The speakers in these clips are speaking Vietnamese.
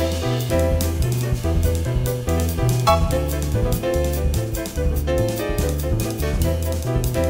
Thank you.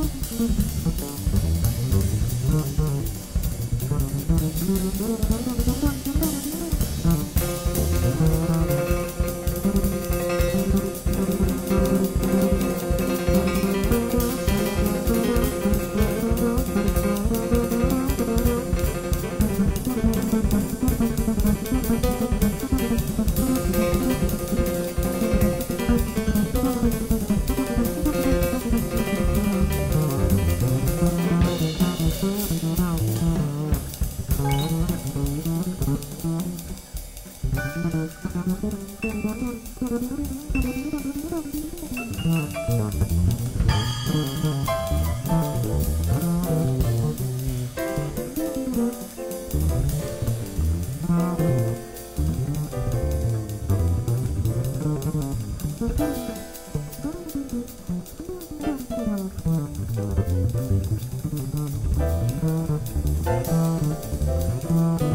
Thank you. Mm-hmm. 감사합니다.